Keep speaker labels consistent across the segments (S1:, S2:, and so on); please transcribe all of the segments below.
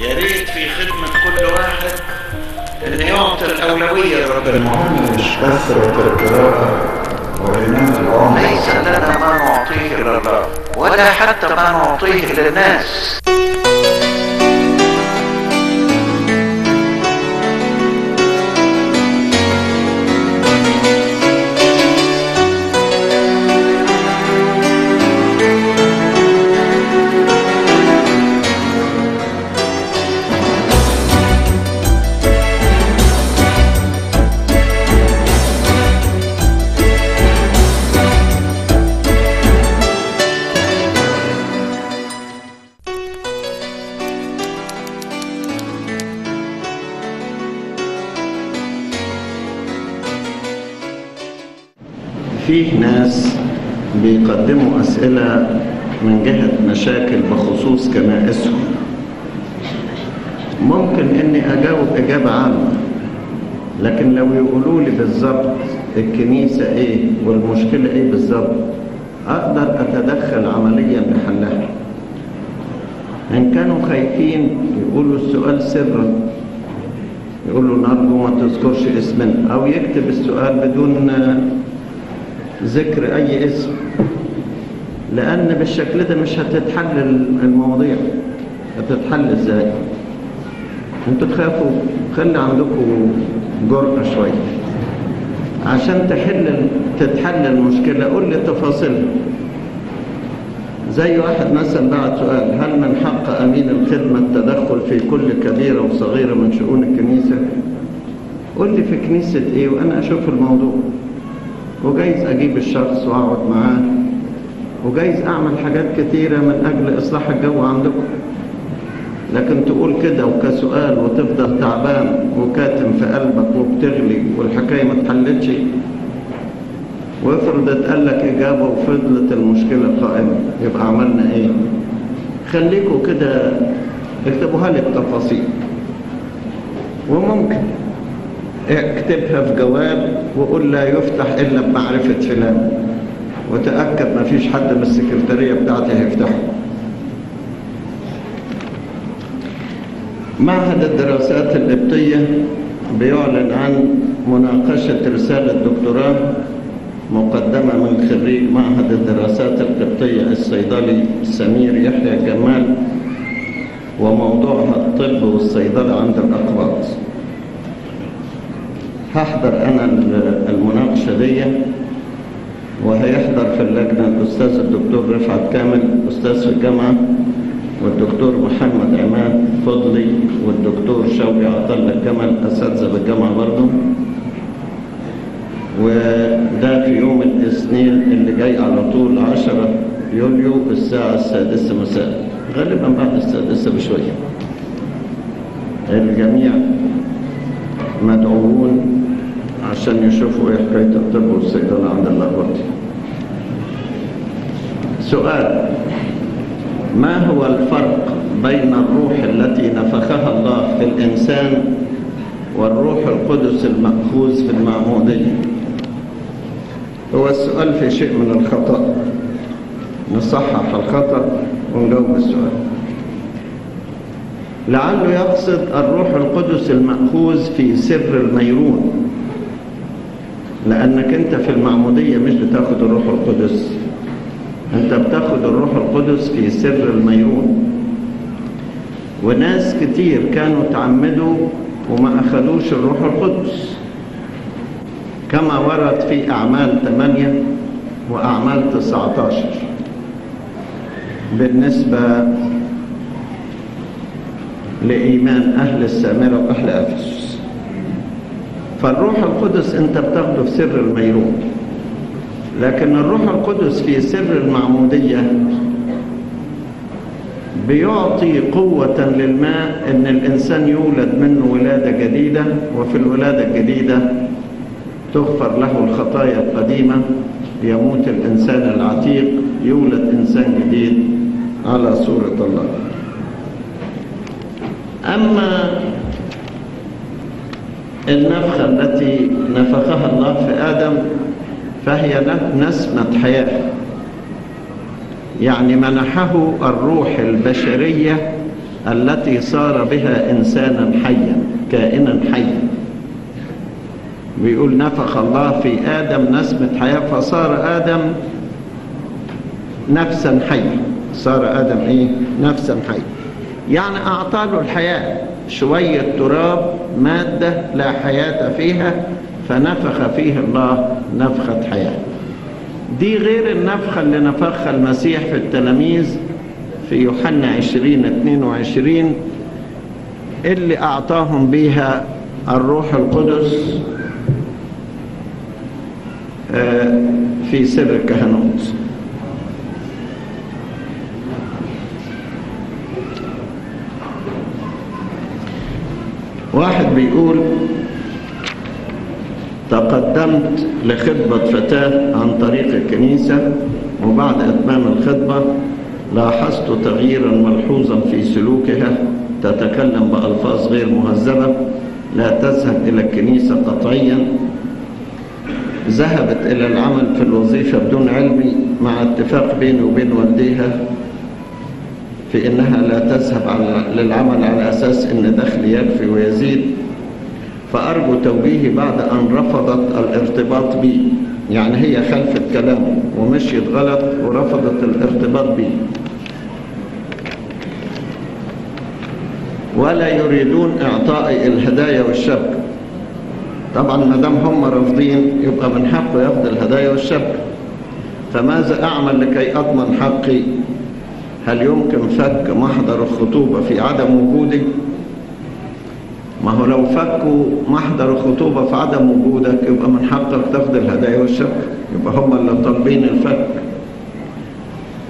S1: يا ريت في خدمة كل واحد ان يعطي الأولوية لربنا
S2: المهم مش كثرة القراءة وإنما العمق
S1: ليس لنا ما نعطيه لله ولا حتى ما نعطيه للناس.
S2: فيه ناس بيقدموا أسئلة من جهة مشاكل بخصوص كنائسهم ممكن إني أجاوب إجابة عامة لكن لو يقولوا لي بالظبط الكنيسة إيه والمشكلة إيه بالظبط أقدر أتدخل عمليا لحلها إن كانوا خايفين يقولوا السؤال سرا يقولوا نرجو ما تذكرش اسمنا أو يكتب السؤال بدون ذكر أي اسم لأن بالشكل ده مش هتتحل المواضيع هتتحل إزاي؟ أنتوا تخافوا خلي عندكم جرأة شوية. عشان تحل تتحل المشكلة قول لي تفاصيلها زي واحد مثلا بعت سؤال هل من حق أمين الخدمة التدخل في كل كبيرة وصغيرة من شؤون الكنيسة؟ قول لي في كنيسة إيه وأنا أشوف الموضوع. وجايز أجيب الشخص وأقعد معاه. وجايز أعمل حاجات كتيرة من أجل إصلاح الجو عندكم. لكن تقول كده وكسؤال وتفضل تعبان وكاتم في قلبك وبتغلي والحكاية ما اتحلتش. وافرض اتقال لك إجابة وفضلت المشكلة قائمة يبقى عملنا إيه؟ خليكوا كده اكتبوها لي بتفاصيل. وممكن اكتبها في جواب وقول لا يفتح إلا بمعرفة فلان. وتأكد ما فيش حد من السكرتارية بتاعتي هيفتحه. معهد الدراسات القبطية بيعلن عن مناقشة رسالة دكتوراه مقدمة من خريج معهد الدراسات القبطية الصيدلي سمير يحيى جمال وموضوعها الطب والصيدلة عند الأقباط. هحضر أنا المناقشة دي وهيحضر في اللجنة الأستاذ الدكتور رفعت كامل أستاذ في الجامعة والدكتور محمد عماد فضلي والدكتور شوقي عطلة الجمل أساتذة بالجامعة برضه وده في يوم الاثنين اللي جاي على طول 10 يوليو الساعة السادسة مساء. غالبا بعد السادسة بشوية. الجميع مدعوون عشان يشوفوا إيه حكاية الطب والصيدلة عند الأخوات سؤال ما هو الفرق بين الروح التي نفخها الله في الإنسان والروح القدس المأخوذ في المعمودية هو السؤال في شيء من الخطأ نصحح الخطأ ونجاوب السؤال لعله يقصد الروح القدس المأخوذ في سر الميرون لأنك أنت في المعمودية مش بتاخد الروح القدس. أنت بتاخد الروح القدس في سر الميرون وناس كتير كانوا تعمدوا وما أخذوش الروح القدس. كما ورد في أعمال 8 وأعمال 19 بالنسبة لإيمان أهل السامرة وأهل أفسس فالروح القدس أنت بتاخده في سر الميرون لكن الروح القدس في سر المعمودية بيعطي قوة للماء إن الإنسان يولد منه ولادة جديدة وفي الولادة الجديدة تغفر له الخطايا القديمة يموت الإنسان العتيق يولد إنسان جديد على صورة الله. أما النفخة التي نفخها الله في آدم فهي نسمة حياة. يعني منحه الروح البشرية التي صار بها إنسانا حيا كائنا حيا. بيقول نفخ الله في آدم نسمة حياة فصار آدم نفسا حيا. صار آدم إيه؟ نفسا حيا. يعني أعطى له الحياة. شوية تراب مادة لا حياة فيها فنفخ فيه الله نفخة حياة. دي غير النفخة اللي نفخها المسيح في التلاميذ في يوحنا 20 22 اللي أعطاهم بها الروح القدس في سر الكهنوت. واحد بيقول تقدمت لخدمة فتاة عن طريق الكنيسة وبعد إتمام الخدمة لاحظت تغييرا ملحوظا في سلوكها تتكلم بألفاظ غير مهذبة لا تذهب إلى الكنيسة قطعيا. ذهبت إلى العمل في الوظيفة بدون علمي مع اتفاق بيني وبين والديها في إنها لا تذهب للعمل على أساس إن دخلي يكفي ويزيد. فأرجو توجيهي بعد أن رفضت الارتباط بي. يعني هي خلفت كلامه ومشيت غلط ورفضت الارتباط بي. ولا يريدون إعطائي الهدايا والشبكة طبعا ما دام هم رافضين يبقى من حقه ياخذ الهدايا والشبكة فماذا أعمل لكي أضمن حقي؟ هل يمكن فك محضر الخطوبة في عدم وجودي ما هو لو فكوا محضر الخطوبة في عدم وجودك يبقى من حقك تاخد الهدايا والشبكة يبقى هم اللي طالبين الفك.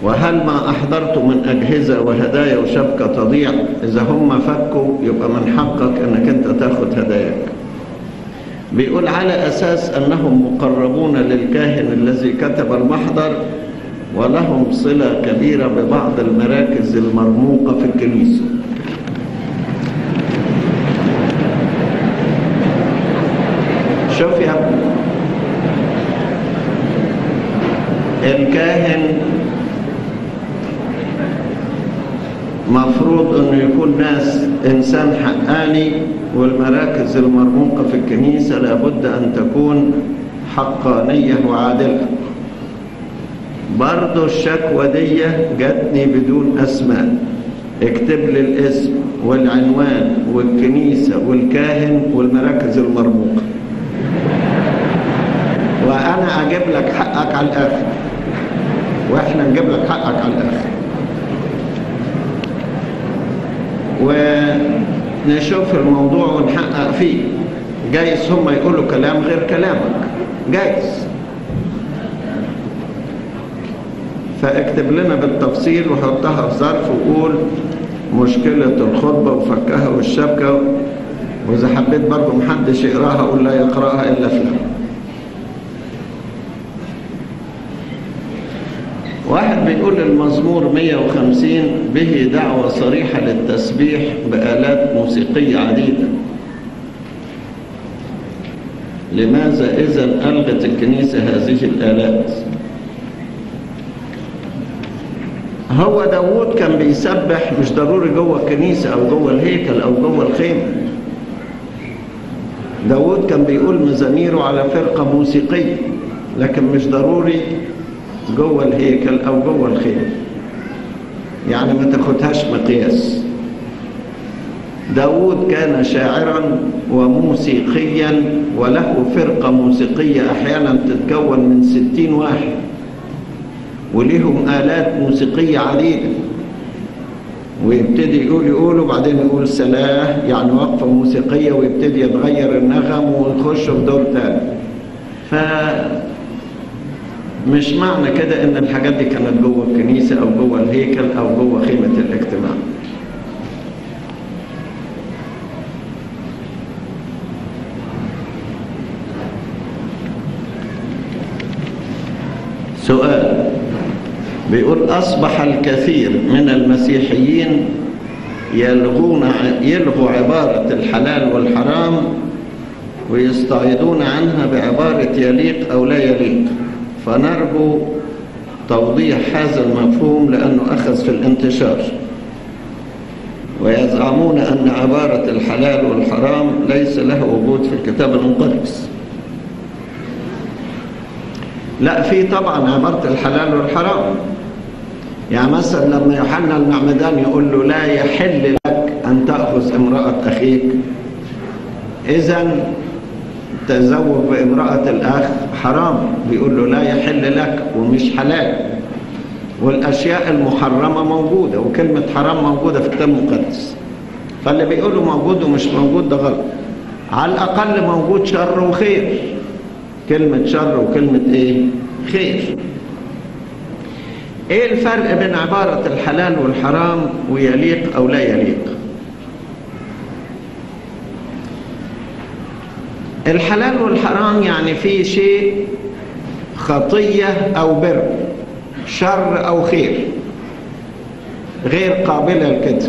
S2: وهل ما أحضرت من أجهزة وهدايا وشبكة تضيع؟ إذا هم فكوا يبقى من حقك أنك أنت تاخد هداياك. بيقول على أساس أنهم مقربون للكاهن الذي كتب المحضر ولهم صلة كبيرة ببعض المراكز المرموقة في الكنيسة. شوف يا أبني. الكاهن مفروض إنه يكون ناس إنسان حقاني والمراكز المرموقة في الكنيسة لابد أن تكون حقانية وعادلة. برضو الشكوى دي جاتني بدون أسماء. اكتب لي الاسم والعنوان والكنيسة والكاهن والمراكز المرموقة. وأنا أجيب لك حقك على الآخر. وإحنا نجيب لك حقك على الآخر. ونشوف الموضوع ونحقق فيه. جايز هم يقولوا كلام غير كلامك. جايز. فاكتب لنا بالتفصيل وحطها في ظرف وقول مشكلة الخطبة وفكها والشبكة. وإذا حبيت برضه محدش يقراها قول لا يقرأها إلا فلان واحد بيقول المزمور 150 به دعوة صريحة للتسبيح بآلات موسيقية عديدة. لماذا إذا ألغت الكنيسة هذه الآلات؟ هو داوود كان بيسبح مش ضروري جوه الكنيسة أو جوه الهيكل أو جوه الخيمة. داوود كان بيقول مزاميره على فرقة موسيقية لكن مش ضروري جوه الهيكل أو جوه الخيمة. يعني ما تاخدهاش مقياس. داود كان شاعرا وموسيقيا وله فرقة موسيقية أحيانا تتكون من ستين واحد. وليهم آلات موسيقية عديدة. ويبتدي يقول يقول وبعدين يقول سلاه يعني وقفة موسيقية ويبتدي يتغير النغم ونخش في دور تاني. ف مش معنى كده إن الحاجات دي كانت جوه الكنيسة أو جوه الهيكل أو جوه خيمة الاجتماع. سؤال. بيقول أصبح الكثير من المسيحيين يلغون يلغوا عبارة الحلال والحرام ويستعيضون عنها بعبارة يليق أو لا يليق. فنرجو توضيح هذا المفهوم لأنه أخذ في الانتشار. ويزعمون أن عبارة الحلال والحرام ليس له وجود في الكتاب المقدس. لا في طبعا عبارة الحلال والحرام. يعني مثلا لما يوحنا المعمدان يقول له لا يحل لك أن تأخذ امرأة أخيك. إذا تزوج بامرأة الأخ حرام. بيقول له لا يحل لك ومش حلال. والأشياء المحرمة موجودة وكلمة حرام موجودة في الكتاب المقدس. فاللي بيقولوا موجود ومش موجود ده غلط. على الأقل موجود شر وخير. كلمة شر وكلمة إيه؟ خير. إيه الفرق بين عبارة الحلال والحرام ويليق أو لا يليق؟ الحلال والحرام يعني في شيء خطية أو بر شر أو خير غير قابلة لكده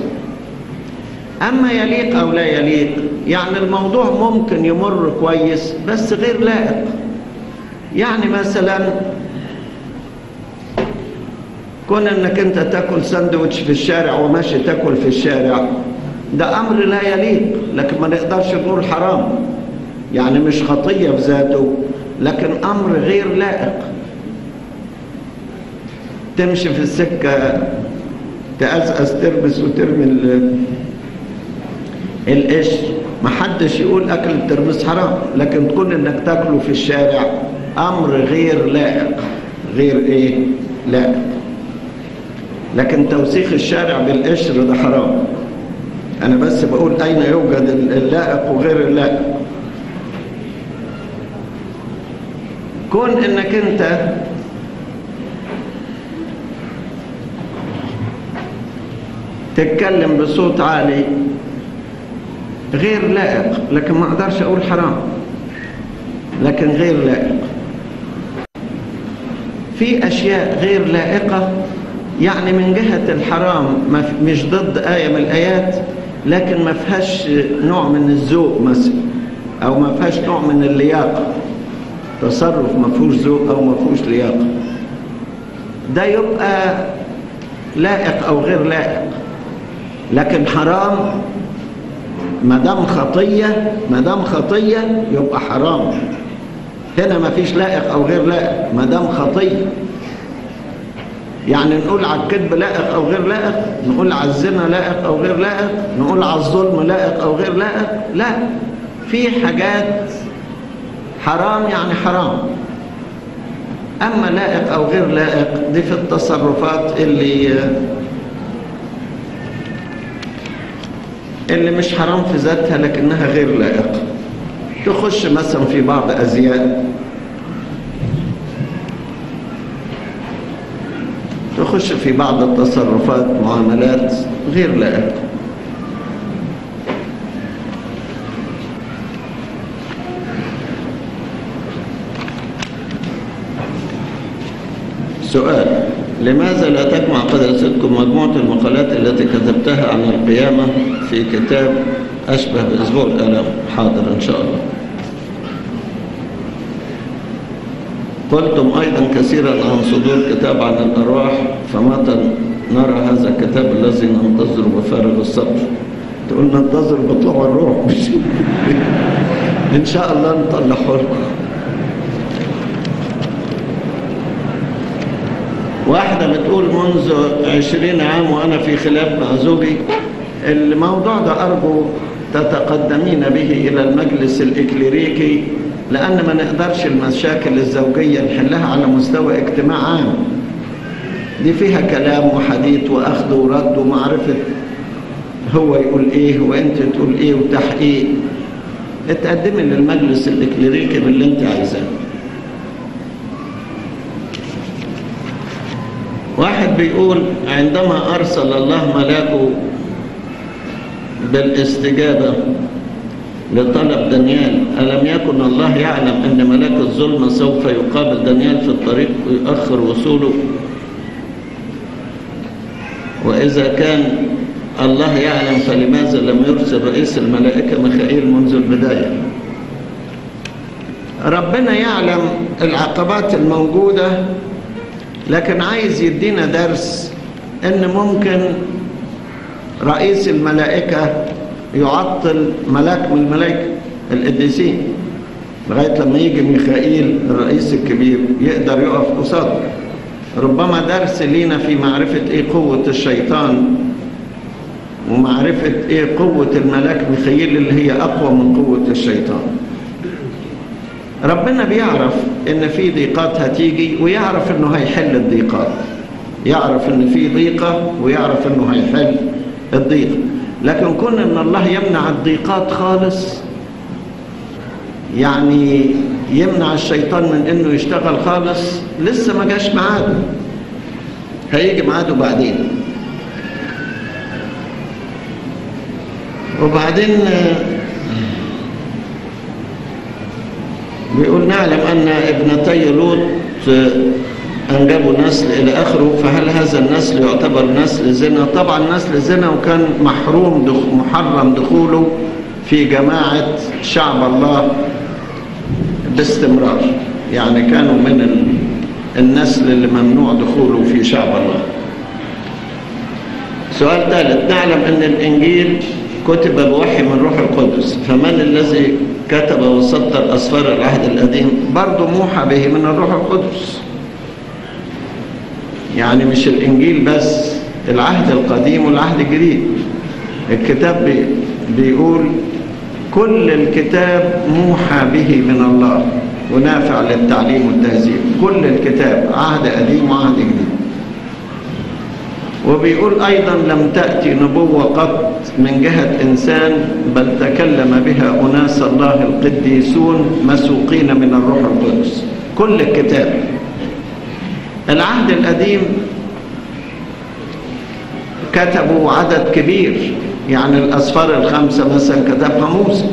S2: أما يليق أو لا يليق يعني الموضوع ممكن يمر كويس بس غير لائق. يعني مثلا كون إنك أنت تأكل ساندوتش في الشارع وماشي تأكل في الشارع ده أمر لا يليق لكن ما نقدرش نقول حرام. يعني مش خطية بذاته لكن أمر غير لائق. تمشي في السكة تقزقز تربس وترمي ال- القش. محدش يقول أكل الترمس حرام لكن تكون إنك تأكله في الشارع أمر غير لائق. غير إيه؟ لائق. لكن توسيخ الشارع بالقشر ده حرام. أنا بس بقول أين يوجد اللائق وغير اللائق. كون إنك أنت تتكلم بصوت عالي غير لائق لكن ما أقدرش أقول حرام لكن غير لائق. في أشياء غير لائقة يعني من جهة الحرام مش ضد آية من الآيات لكن ما فيهاش نوع من الذوق مثلا أو ما فيهاش نوع من اللياقة. تصرف ما فيهوش ذوق أو ما فيهوش لياقة. ده يبقى لائق أو غير لائق. لكن حرام ما دام خطية ما دام خطية يبقى حرام. هنا ما فيش لائق أو غير لائق ما دام خطية. يعني نقول على الكذب لائق أو غير لائق نقول على الزنا لائق أو غير لائق نقول على الظلم لائق أو غير لائق لا. في حاجات حرام يعني حرام. أما لائق أو غير لائق دي في التصرفات اللي اللي مش حرام في ذاتها لكنها غير لائقه تخش مثلا في بعض أزياء تخش في بعض التصرفات معاملات غير لائقة. سؤال لماذا لا تجمع قداستكم مجموعة المقالات التي كتبتها عن القيامة في كتاب أشبه بأسبوع الآلام حاضر إن شاء الله. قلتم أيضا كثيرا عن صدور كتاب عن الأرواح فمتى نرى هذا الكتاب الذي ننتظر بفارغ الصبر؟ تقول ننتظر بطلوع الروح. إن شاء الله نطلعه لكم. واحدة بتقول منذ عشرين عام وأنا في خلاف مع زوجي الموضوع ده أرجو تتقدمين به إلى المجلس الإكليريكي لأن ما نقدرش المشاكل الزوجية نحلها على مستوى اجتماع عام. دي فيها كلام وحديث وأخذ ورد ومعرفة. هو يقول إيه وأنت تقول إيه وتحقيق. اتقدمي للمجلس الإكليريكي باللي أنت عايزاه. واحد بيقول عندما أرسل الله ملاكه بالاستجابة لطلب دانيال ألم يكن الله يعلم أن ملاك الظلم سوف يقابل دانيال في الطريق ويؤخر وصوله؟ وإذا كان الله يعلم فلماذا لم يرسل رئيس الملائكة ميخائيل منذ البداية؟ ربنا يعلم العقبات الموجودة لكن عايز يدينا درس إن ممكن رئيس الملائكة يعطل ملاك من الملائكة القديسين لغاية لما يجي ميخائيل الرئيس الكبير يقدر يقف قصاده ربما درس لينا في معرفة إيه قوة الشيطان ومعرفة إيه قوة الملاك ميخائيل اللي هي أقوى من قوة الشيطان. ربنا بيعرف إن في ضيقات هتيجي ويعرف إنه هيحل الضيقات. يعرف إن في ضيقة ويعرف إنه هيحل الضيقة. لكن كون إن الله يمنع الضيقات خالص يعني يمنع الشيطان من إنه يشتغل خالص لسه ما جاش ميعاده هيجي ميعاده بعدين. وبعدين بيقول نعلم أن ابنتي لوط انجبوا نسل إلى آخره فهل هذا النسل يعتبر نسل زنا؟ طبعا نسل زنا وكان محروم دخ محرم دخوله في جماعة شعب الله باستمرار. يعني كانوا من النسل اللي ممنوع دخوله في شعب الله. سؤال ثالث نعلم أن الإنجيل كتب بوحي من روح القدس فمن الذي كتب وسطر اسفار العهد القديم؟ برضه موحى به من الروح القدس. يعني مش الإنجيل بس العهد القديم والعهد الجديد. الكتاب بي بيقول كل الكتاب موحى به من الله ونافع للتعليم والتهذيب. كل الكتاب عهد قديم وعهد جديد. وبيقول أيضا لم تأتي نبوة قط من جهة إنسان بل تكلم بها أناس الله القديسون مسوقين من الروح القدس. كل الكتاب العهد القديم كتبوا عدد كبير يعني الأسفار الخمسة مثلا كتبها موسى.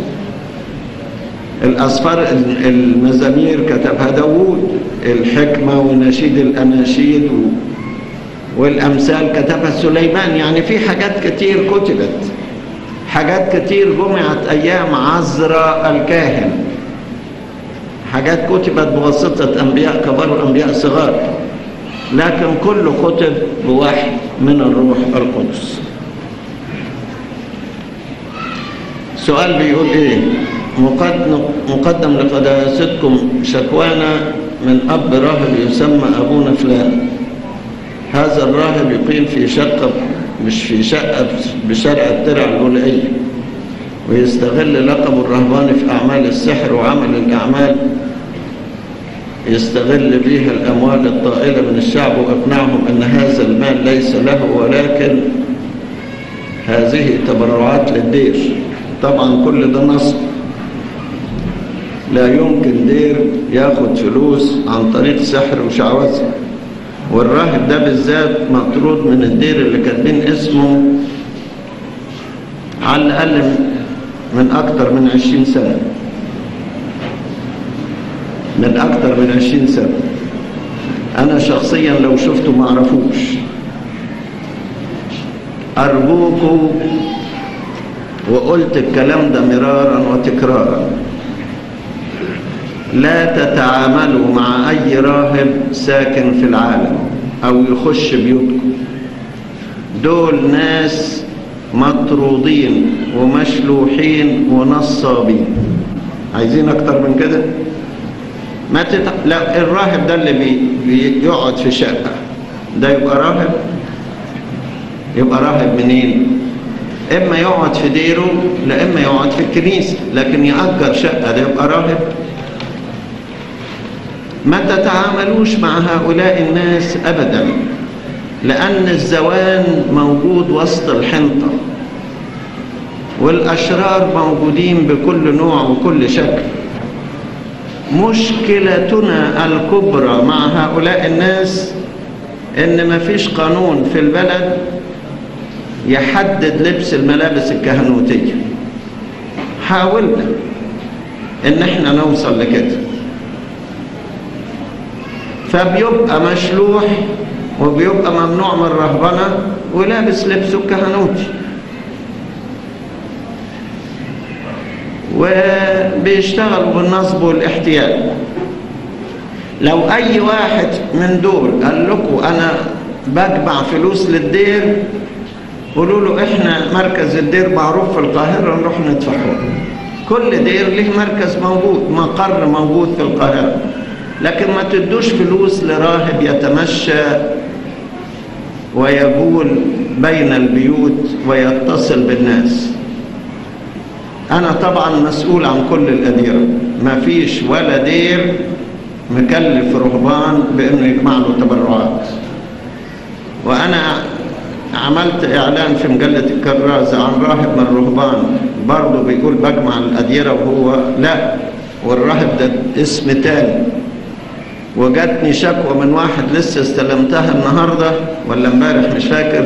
S2: الأسفار المزامير كتبها داوود. الحكمة ونشيد الأناشيد. والأمثال كتبها سليمان. يعني في حاجات كتير كتبت. حاجات كتير جمعت أيام عزرا الكاهن. حاجات كتبت بواسطة أنبياء كبار وأنبياء صغار. لكن كله كتب بوحي من الروح القدس. سؤال بيقول إيه؟ مقدم, لقداستكم شكوانا من أب راهب يسمى ابونا فلان هذا الراهب يقيم في شقة مش في شقة بشارع الترع الغلائية ويستغل لقب الرهباني في أعمال السحر وعمل الأعمال. يستغل بها الأموال الطائلة من الشعب وأقنعهم أن هذا المال ليس له ولكن هذه تبرعات للدير. طبعا كل ده نصب. لا يمكن دير ياخد فلوس عن طريق سحر وشعوذة. والراهب ده بالذات مطرود من الدير اللي كاتبين اسمه على الأقل من أكتر من عشرين سنة. من أكتر من عشرين سنة. أنا شخصيا لو شفته ما أعرفوش. أرجوكوا وقلت الكلام ده مرارا وتكرارا. لا تتعاملوا مع أي راهب ساكن في العالم أو يخش بيوتكم. دول ناس مطرودين ومشلوحين ونصابين. عايزين أكتر من كده؟ ما تتع... لا الراهب ده اللي بي... بيقعد في شقة. ده يبقى راهب؟ يبقى راهب منين؟ إما يقعد في ديره لا إما يقعد في الكنيسة. لكن يأجر شقة ده يبقى راهب؟ ما تتعاملوش مع هؤلاء الناس أبدا لأن الزوان موجود وسط الحنطة والأشرار موجودين بكل نوع وكل شكل. مشكلتنا الكبرى مع هؤلاء الناس إن ما فيش قانون في البلد يحدد لبس الملابس الكهنوتية. حاولنا إن إحنا نوصل لكده. فبيبقى مشلوح وبيبقى ممنوع من الرهبنة ولابس لبسه الكهنوتي. وبيشتغلوا بالنصب والاحتيال. لو أي واحد من دول قال لكم أنا بجمع فلوس للدير قولوا له إحنا مركز الدير معروف في القاهرة نروح ندفعه. كل دير له مركز موجود مقر موجود في القاهرة. لكن ما تدوش فلوس لراهب يتمشى ويقول بين البيوت ويتصل بالناس. أنا طبعا مسؤول عن كل الأديرة ما فيش ولا دير مكلف رهبان بأنه يجمع له تبرعات. وأنا عملت إعلان في مجلة الكرازة عن راهب من الرهبان برضه بيقول بجمع الأديرة وهو لا والراهب ده اسم تاني. وجاتني شكوى من واحد لسه استلمتها النهاردة ولا امبارح مش فاكر.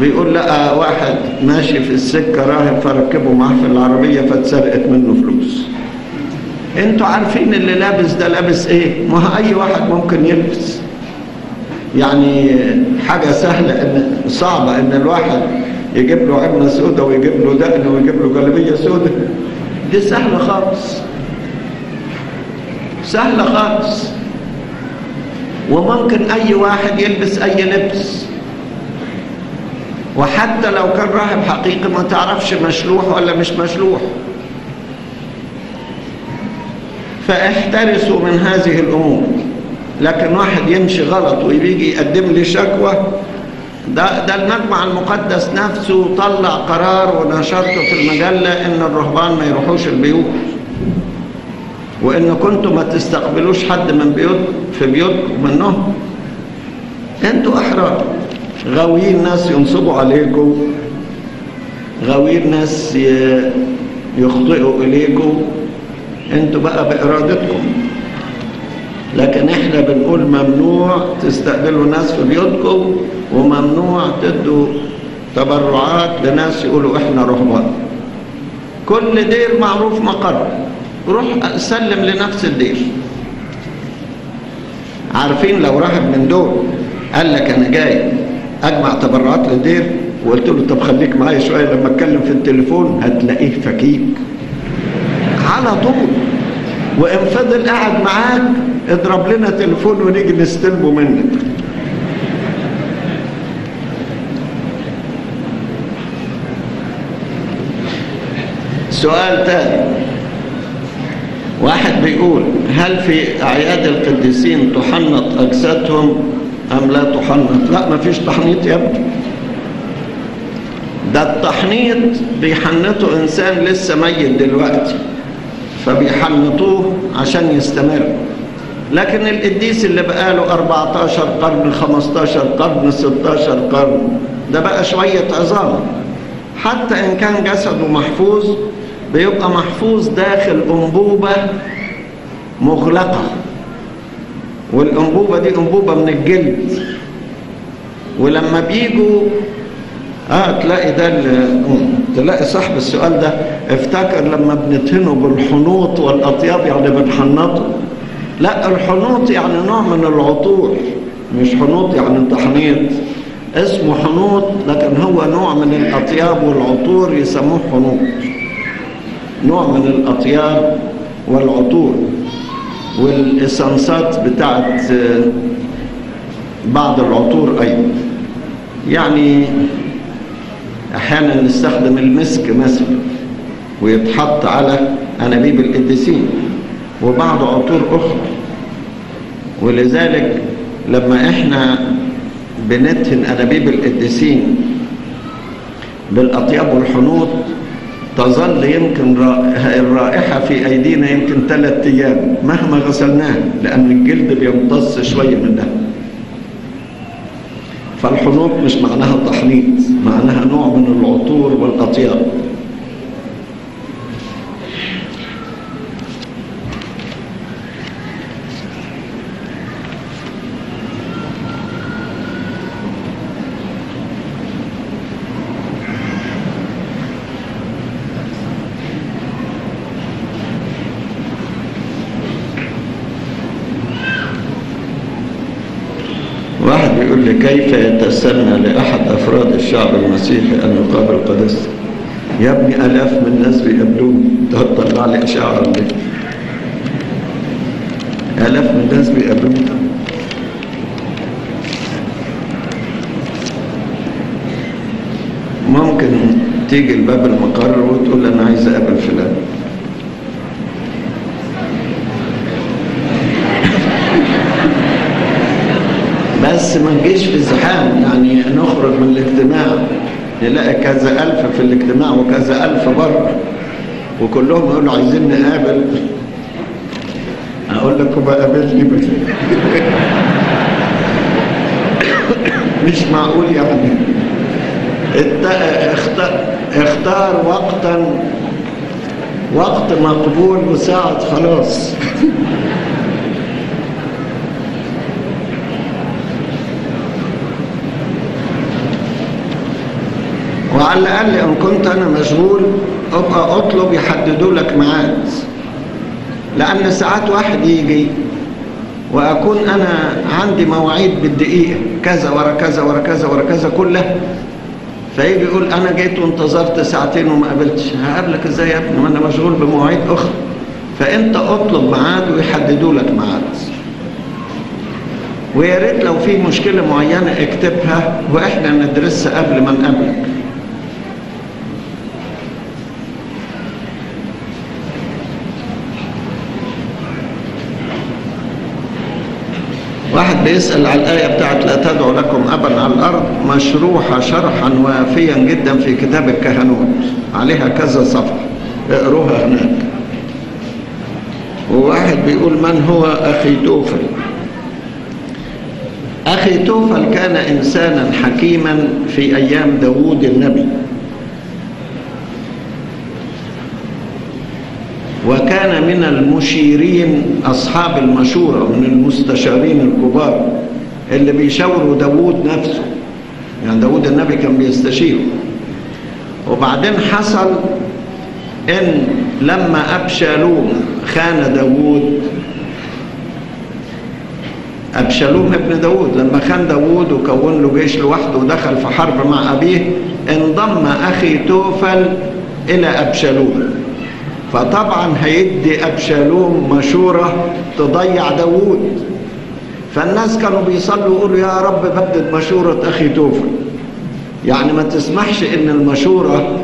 S2: بيقول لقى واحد ماشي في السكة راهب فركبه معاه في العربية فاتسرقت منه فلوس. أنتوا عارفين اللي لابس ده لابس إيه؟ ما هو أي واحد ممكن يلبس. يعني حاجة سهلة إن صعبة إن الواحد يجيب له عمة سودة ويجيب له دقن ويجيب له جلبية سودة. دي سهلة خالص. سهلة خالص. وممكن أي واحد يلبس أي لبس. وحتى لو كان راهب حقيقي ما تعرفش مشلوح ولا مش مشلوح. فاحترسوا من هذه الأمور. لكن واحد يمشي غلط ويجي يقدم لي شكوى ده, ده المجمع المقدس نفسه طلع قرار ونشرته في المجلة إن الرهبان ما يروحوش البيوت. وإن كنتوا ما تستقبلوش حد من بيوت في بيوتكم منهم أنتوا احرار غاويين ناس ينصبوا عليكم. غاويين ناس يخطئوا إليكم. أنتوا بقى بإرادتكم. لكن إحنا بنقول ممنوع تستقبلوا ناس في بيوتكم وممنوع تدوا تبرعات لناس يقولوا إحنا رهبان كل دير معروف مقر. روح سلم لنفس الدير. عارفين لو راهب من دول قال لك أنا جاي. اجمع تبرعات للدير وقلت له طب خليك معايا شوية لما أتكلم في التليفون هتلاقيه فكيك. على طول. وإن فضل قاعد معاك اضرب لنا تليفون ونيجي نستلمه منك. سؤال تاني. واحد بيقول هل في أعياد القديسين تحنط أجسادهم أم لا تحنط لا ما فيش تحنيط يا ابني. ده التحنيط بيحنطوا إنسان لسه ميت دلوقتي فبيحنطوه عشان يستمر. لكن القديس اللي بقاله 14 قرن 15 قرن 16 قرن ده بقى شوية عظام. حتى إن كان جسده محفوظ بيبقى محفوظ داخل أنبوبة مغلقة. والأنبوبة دي أنبوبة من الجلد. ولما بيجوا آه تلاقي ده تلاقي صاحب السؤال ده افتكر لما بنتهنه بالحنوط والأطياب يعني بنحنطه. لا الحنوط يعني نوع من العطور مش حنوط يعني تحنيط. اسمه حنوط لكن هو نوع من الأطياب والعطور يسموه حنوط. نوع من الأطياب والعطور. والإسانسات بتاعت بعض العطور أيضا يعني أحيانا نستخدم المسك مثلا ويتحط على أنابيب القديسين وبعض عطور أخرى. ولذلك لما إحنا بنتهن أنابيب القديسين بالأطياب والحنوط تظل يمكن الرائحة في أيدينا يمكن ثلاثة أيام مهما غسلناه لأن الجلد بيمتص شوية منها. فالحنوط مش معناها تحنيط معناها نوع من العطور والأطياب. بيقول لي كيف يتسنى لأحد أفراد الشعب المسيحي أن يقابل قداسته يا ابني ألاف من الناس بيقابلوني تطلع لي إشاعة ليه آلاف من الناس بيقابلوني ممكن تيجي الباب المقر وتقول أنا عايز أقابل فلان. بس ما نجيش في زحام يعني نخرج من الاجتماع. نلاقي كذا ألف في الاجتماع وكذا ألف بره وكلهم يقولوا عايزين نقابل. أقول لكم بقى قابلني بقى. مش معقول يعني. اختار وقتا وقت مقبول وساعة خلاص. وعلى الأقل إن كنت أنا مشغول أبقى أطلب يحددوا لك ميعاد. لأن ساعات واحد يجي وأكون أنا عندي مواعيد بالدقيقة كذا ورا كذا ورا كذا ورا كذا كلها فيجي يقول أنا جيت وانتظرت ساعتين وما قابلتش. هقابلك إزاي يا ابني؟ ما أنا مشغول بمواعيد أخرى. فأنت أطلب ميعاد ويحددوا لك ميعاد. ويا ريت لو في مشكلة معينة اكتبها وإحنا ندرسها قبل ما نقابلك واحد بيسأل على الآية بتاعت لا تدعوا لكم أبا على الأرض مشروحة شرحا وافيا جدا في كتاب الكهنوت. عليها كذا صفحة. اقروها هناك. وواحد بيقول من هو أخي توفل؟ أخي توفل كان إنسانا حكيما في أيام داوود النبي. وكان من المشيرين أصحاب المشورة من المستشارين الكبار اللي بيشاوروا داوود نفسه. يعني داوود النبي كان بيستشيره. وبعدين حصل إن لما أبشالوم خان داوود أبشالوم ابن داوود لما خان داوود وكون له جيش لوحده ودخل في حرب مع أبيه انضم أخي توفل إلى أبشالوم. فطبعا هيدي أبشالوم مشورة تضيع داوود. فالناس كانوا بيصلوا يقولوا يا رب بدد مشورة أخي توفل. يعني ما تسمحش إن المشورة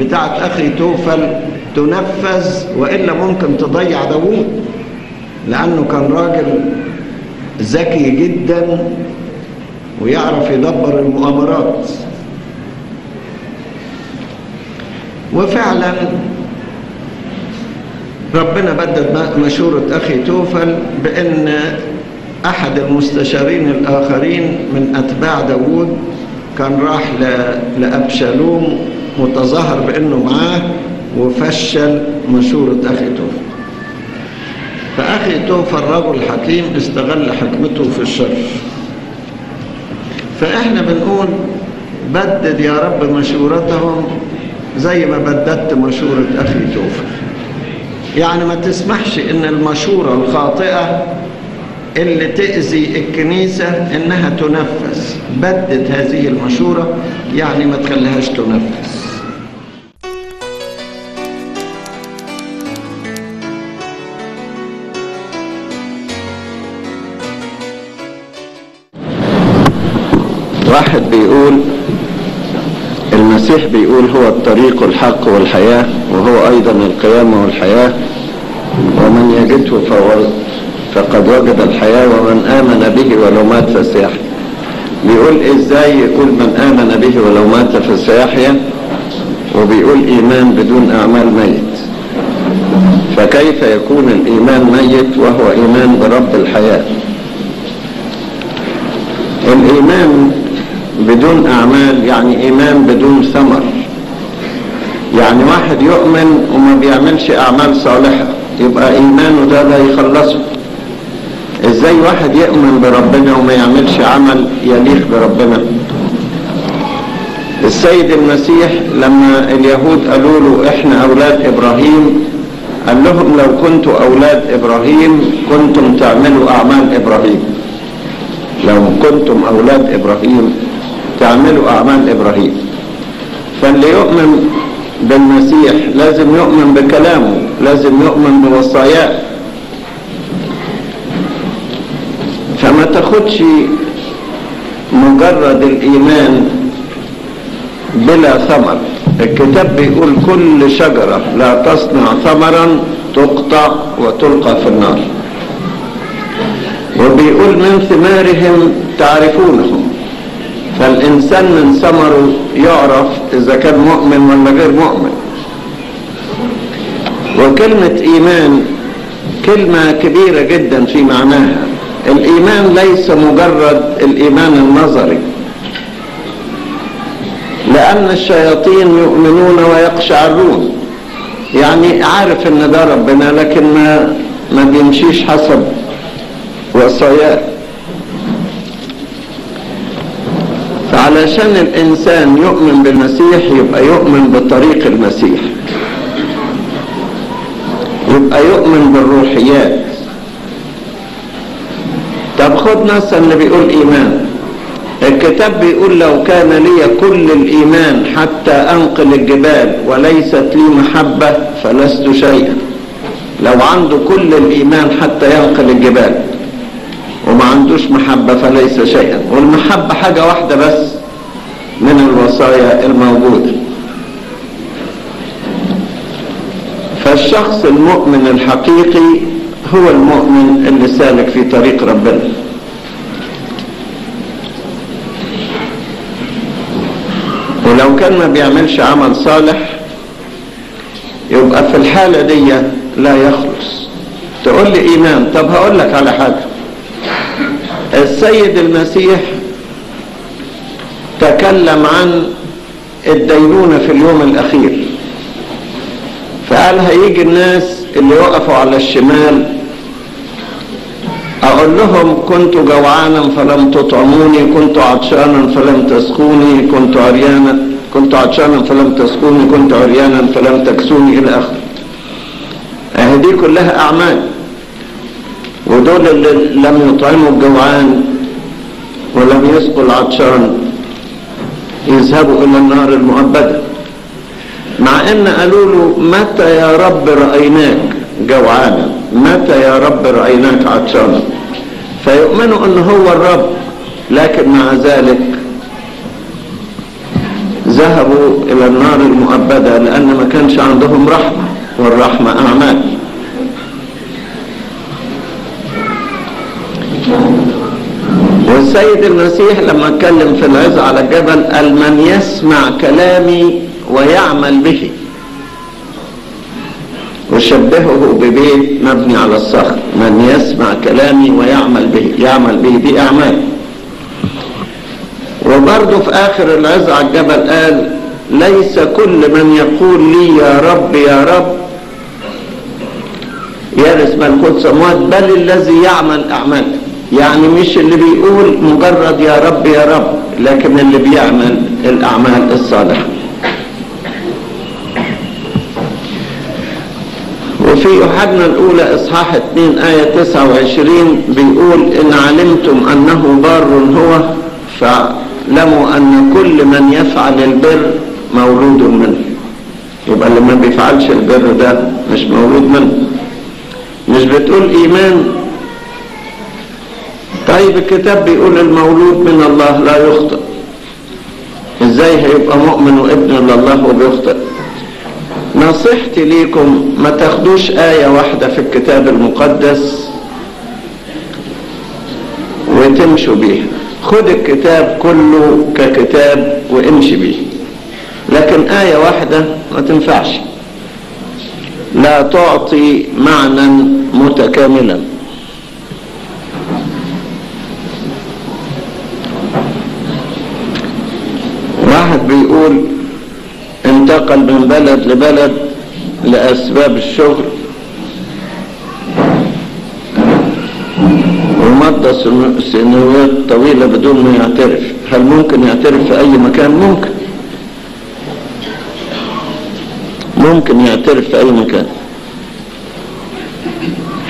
S2: بتاعت أخي توفل تنفذ وإلا ممكن تضيع داوود. لأنه كان راجل ذكي جدا ويعرف يدبر المؤامرات. وفعلا ربنا بدد مشورة أخي توفل بأن أحد المستشارين الآخرين من أتباع داوود كان راح لأبشالوم متظاهر بأنه معاه وفشل مشورة أخي توفل. فأخي توفل رجل حكيم استغل حكمته في الشر. فإحنا بنقول بدد يا رب مشورتهم زي ما بددت مشورة أخي توفل. يعني ما تسمحش إن المشورة الخاطئة اللي تأذي الكنيسة إنها تنفذ. بدد هذه المشورة يعني ما تخليهاش تنفذ. المسيح بيقول هو الطريق والحق والحياة وهو أيضا القيامة والحياة. ومن يجده فقد وجد الحياة ومن آمن به ولو مات فسيحيا. بيقول إزاي يقول من آمن به ولو مات فسيحيا؟ وبيقول إيمان بدون أعمال ميت. فكيف يكون الإيمان ميت وهو إيمان برب الحياة؟ الإيمان بدون أعمال يعني إيمان بدون ثمر. يعني واحد يؤمن وما بيعملش أعمال صالحة يبقى إيمانه ده لا يخلصه إزاي واحد يؤمن بربنا وما يعملش عمل يليق بربنا؟ السيد المسيح لما اليهود قالوا له إحنا أولاد إبراهيم قال لهم لو كنتوا أولاد إبراهيم كنتم تعملوا أعمال إبراهيم. لو كنتم أولاد إبراهيم تعملوا أعمال إبراهيم. فاللي يؤمن بالمسيح لازم يؤمن بكلامه لازم يؤمن بوصاياه. فما تاخدش مجرد الإيمان بلا ثمر. الكتاب بيقول كل شجرة لا تصنع ثمرا تقطع وتلقى في النار. وبيقول من ثمارهم تعرفونهم. فالإنسان من ثمره يعرف إذا كان مؤمن ولا غير مؤمن. وكلمة إيمان كلمة كبيرة جدا في معناها. الإيمان ليس مجرد الإيمان النظري. لأن الشياطين يؤمنون ويقشعرون. يعني عارف إن ده ربنا لكن ما ما بيمشيش حسب وصاياه. فعلشان الإنسان يؤمن بالمسيح يبقى يؤمن بطريق المسيح. يبقى يؤمن بالروحيات. طب خد مثلا اللي بيقول إيمان. الكتاب بيقول لو كان لي كل الإيمان حتى أنقل الجبال وليست لي محبة فلست شيئا. لو عنده كل الإيمان حتى ينقل الجبال وما عندوش محبة فليس شيئا. والمحبة حاجة واحدة بس. من الوصايا الموجودة فالشخص المؤمن الحقيقي هو المؤمن اللي سالك في طريق ربنا. ولو كان ما بيعملش عمل صالح يبقى في الحالة دي لا يخلص. تقول لي إيمان. طب هقول لك على حاجة. السيد المسيح تكلم عن الدينونة في اليوم الأخير. فقال هيجي الناس اللي وقفوا على الشمال أقول لهم كنت جوعانا فلم تطعموني كنت عطشانا فلم تسقوني كنت عريانا كنت عطشانا فلم تسقوني كنت عريانا فلم تكسوني إلى آخره. أهي دي كلها أعمال. ودول اللي لم يطعموا الجوعان ولم يسقوا العطشان يذهبوا إلى النار المؤبدة مع إن قالوا له متى يا رب رأيناك؟ جوعانا متى يا رب رأيناك عطشانا فيؤمنوا إن هو الرب لكن مع ذلك ذهبوا إلى النار المؤبدة لأن ما كانش عندهم رحمة والرحمة اعمال والسيد المسيح لما اتكلم في العظة على الجبل قال من يسمع كلامي ويعمل به. وشبهه ببيت مبني على الصخر من يسمع كلامي ويعمل به يعمل به دي أعمال وبرضه في آخر العظة على الجبل قال ليس كل من يقول لي يا رب يا رب يرث ملكوت سموات بل الذي يعمل أعمال يعني مش اللي بيقول مجرد يا رب يا رب لكن اللي بيعمل الأعمال الصالحة. وفي يوحنا الأولى إصحاح 2 آية 29 بيقول إن علمتم أنه بار هو فاعلموا أن كل من يفعل البر مولود منه. يبقى اللي ما بيفعلش البر ده مش مولود منه. مش بتقول إيمان؟ طيب الكتاب بيقول المولود من الله لا يخطئ. إزاي هيبقى مؤمن وابن لله وبيخطئ؟ نصيحتي ليكم ما تاخدوش آية واحدة في الكتاب المقدس وتمشوا بيها. خد الكتاب كله ككتاب وامشي بيه. لكن آية واحدة ما تنفعش. لا تعطي معنى متكاملا. واحد بيقول انتقل من بلد لبلد لأسباب الشغل. ومضى سنوات طويلة بدون ما يعترف. هل ممكن يعترف في أي مكان؟ ممكن. ممكن يعترف في أي مكان.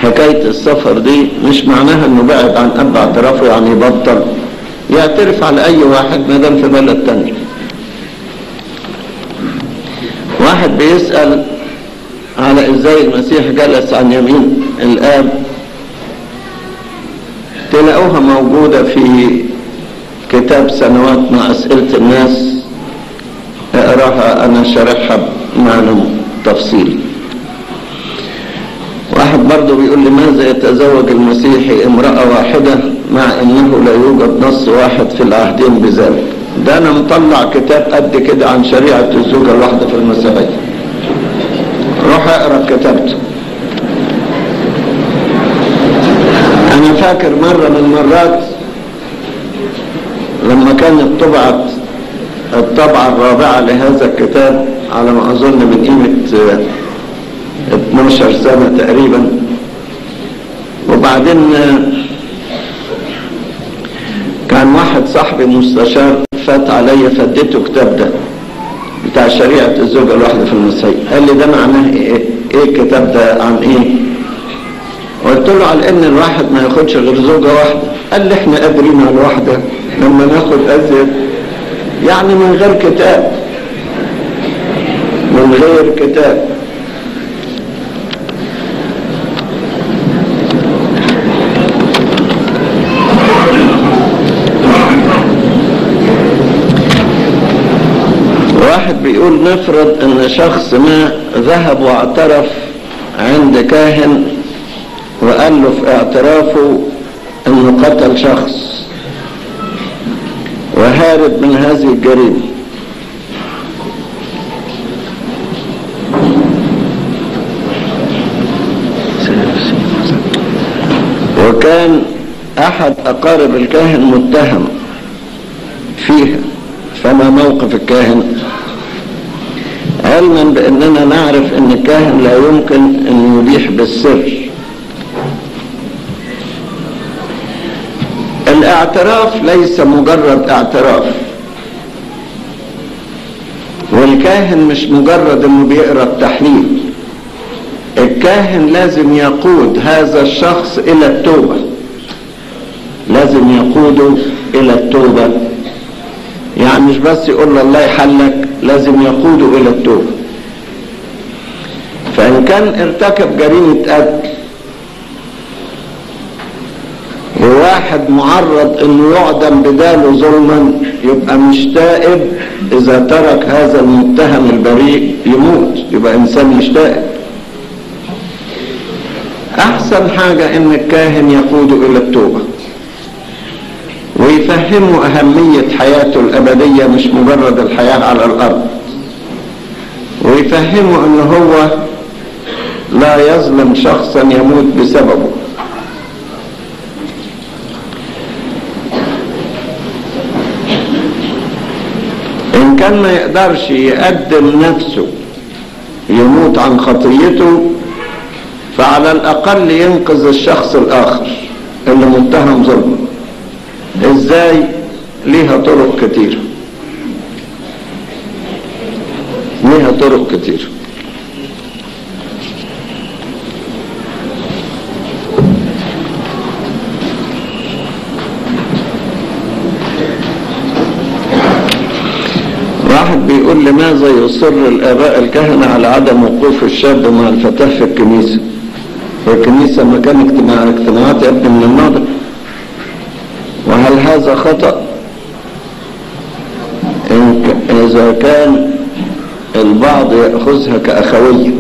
S2: حكاية السفر دي مش معناها إنه بعد عن اب اعترافه يعني يبطل يعترف على أي واحد ما دام في بلد تاني واحد بيسأل على إزاي المسيح جلس عن يمين الآب. تلاقوها موجودة في كتاب سنوات مع أسئلة الناس. تقراها أنا شارحها بمعنى تفصيلي واحد برضه بيقول لماذا يتزوج المسيحي امرأة واحدة مع إنه لا يوجد نص واحد في العهدين بذلك؟ ده أنا مطلع كتاب قد كده عن شريعة الزوجة الواحدة في المسيحية. روح اقرا كتابته أنا فاكر مرة من المرات لما كانت طبعت الطبعة الرابعة لهذا الكتاب على ما أظن من قيمة 12 سنة تقريبا. وبعدين كان واحد صاحبي مستشار فات عليا فديته كتاب ده. بتاع شريعة الزوجة الواحدة في المسيحية قال لي ده معناه إيه؟ إيه الكتاب ده؟ عن إيه؟ قلت له على إن الواحد ما ياخدش غير زوجة واحدة. قال لي إحنا قادرين على الواحدة لما ناخد أزيد يعني من غير كتاب. من غير كتاب واحد بيقول نفرض أن شخص ما ذهب واعترف عند كاهن وقال له في اعترافه أنه قتل شخص وهارب من هذه الجريمة. وكان أحد أقارب الكاهن متهم فيها فما موقف الكاهن؟ علما بأننا نعرف أن الكاهن لا يمكن أن يبيح بالسر. الاعتراف ليس مجرد اعتراف. والكاهن مش مجرد إنه بيقرأ التحليل. الكاهن لازم يقود هذا الشخص إلى التوبة. لازم يقوده إلى التوبة. يعني مش بس يقول له الله يحلك لازم يقوده إلى التوبة. كان ارتكب جريمة قتل. وواحد معرض إنه يعدم بداله ظلما يبقى مش تائب إذا ترك هذا المتهم البريء يموت يبقى إنسان مش تائب. أحسن حاجة إن الكاهن يقوده إلى التوبة. ويفهمه أهمية حياته الأبدية مش مجرد الحياة على الأرض. ويفهمه إن هو لا يظلم شخصا يموت بسببه. إن كان ما يقدرش يقدم نفسه يموت عن خطيته فعلى الأقل ينقذ الشخص الآخر اللي متهم ظلمه. إزاي؟ ليها طرق كتير. ليها طرق كتير واحد بيقول لماذا يصر الآباء الكهنة على عدم وقوف الشاب مع الفتاة في الكنيسة؟ والكنيسة مكان اجتماع اجتماعات يا ابني من النهضة وهل هذا خطأ؟ إذا كان البعض يأخذها كأخوية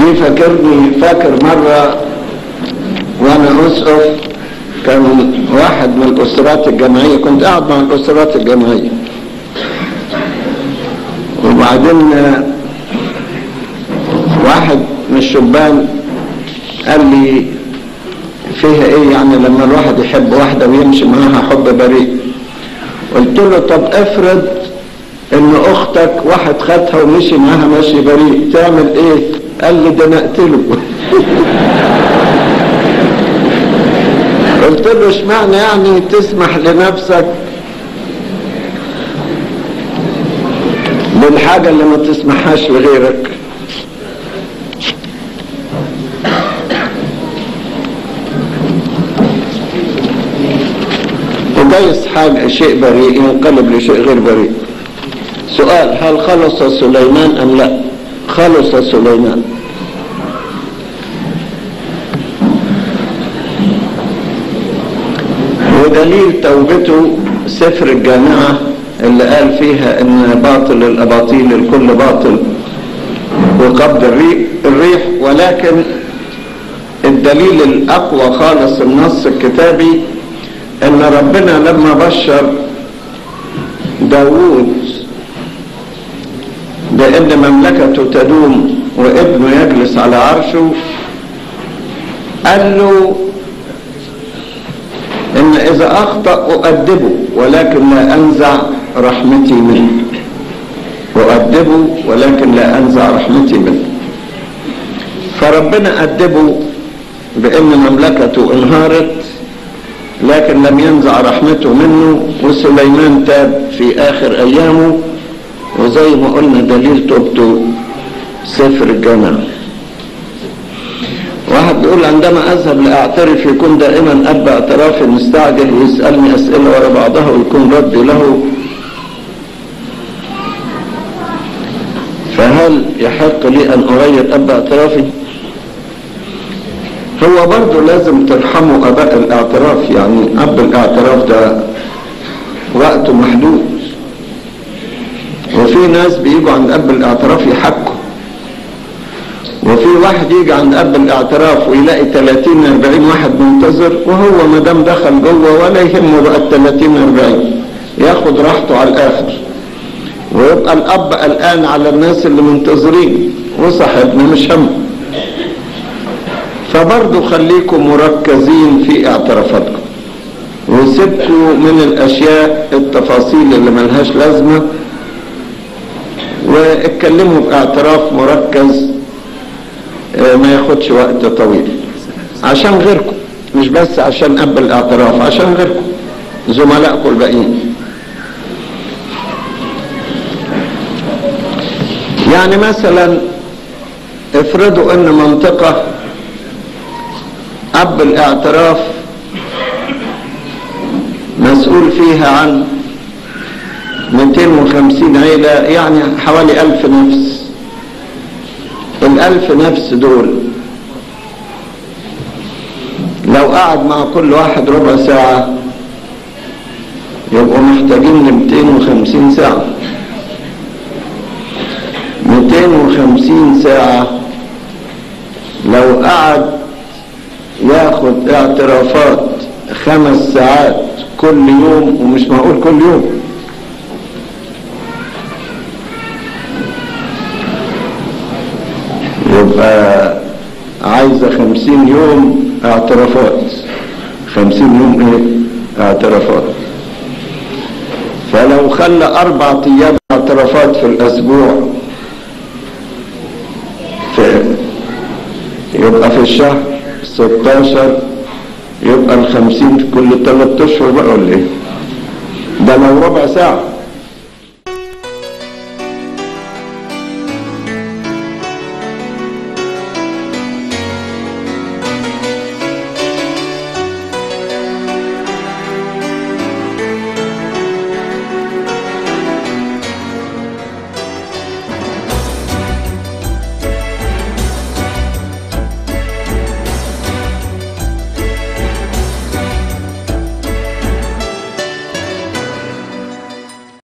S2: دي فاكرني فاكر مرة وأنا أسقف كان واحد من الأسرات الجامعية كنت قاعد مع الأسرات الجامعية. وبعدين واحد من الشبان قال لي فيها إيه يعني لما الواحد يحب واحدة ويمشي معاها حب بريء. قلت له طب افرض إن أختك واحد خدها ومشي معاها ماشي بريء تعمل إيه؟ قال لي ده نقتله قلت له اشمعنى يعني تسمح لنفسك بالحاجة اللي ما تسمحهاش لغيرك؟ وجايز حاجة شيء بريء ينقلب لشيء غير بريء. سؤال هل خلص سليمان أم لا؟ خلص سليمان. ودليل توبته سفر الجامعة اللي قال فيها إن باطل الأباطيل الكل باطل وقبض الريح ولكن الدليل الأقوى خالص النص الكتابي إن ربنا لما بشر داوود بأن مملكته تدوم وابنه يجلس على عرشه قال له ان اذا أخطأ اؤدبه ولكن لا أنزع رحمتي منه. اؤدبه ولكن لا أنزع رحمتي منه. فربنا ادبه بأن مملكته انهارت لكن لم ينزع رحمته منه وسليمان تاب في آخر أيامه وزي ما قلنا دليل توبته سفر الجامعة واحد بيقول عندما أذهب لأعترف يكون دائما اب اعترافي مستعجل ويسألني أسئلة ورا بعضها ويكون ردي له. فهل يحق لي أن أغير اب اعترافي؟ هو برضه لازم ترحموا اباء الاعتراف يعني أب الاعتراف ده وقته محدود. وفي ناس بيجوا عند أب الاعتراف يحكوا وفي واحد يجي عند اب الاعتراف ويلاقي 30 40 واحد منتظر وهو ما دام دخل جوه ولا يهمه بقى ال 30 40 ياخد راحته على الآخر. ويبقى الأب قلقان على الناس اللي منتظرين وصاحبنا مش هم فبرضه خليكم مركزين في اعترافاتكم. وسيبكوا من الأشياء التفاصيل اللي ملهاش لازمة. واتكلموا بإعتراف مركز. ما ياخدش وقت طويل. عشان غيركم مش بس عشان أب الاعتراف عشان غيركم. زملائكم الباقيين. يعني مثلا افرضوا إن منطقة أب الاعتراف مسؤول فيها عن 250 عيلة يعني حوالي ألف نفس. الألف نفس دول. لو قعد مع كل واحد ربع ساعة يبقوا محتاجين ل 250 ساعة. 250 ساعة. لو قعد ياخد اعترافات خمس ساعات كل يوم ومش معقول كل يوم. يبقى عايزة خمسين يوم اعترافات. خمسين يوم إيه؟ اعترافات. فلو خلى أربع أيام اعترافات في الأسبوع في يبقى في الشهر 16 يبقى الخمسين كل ثلاث أشهر بقى ولا إيه؟ ده لو ربع ساعة.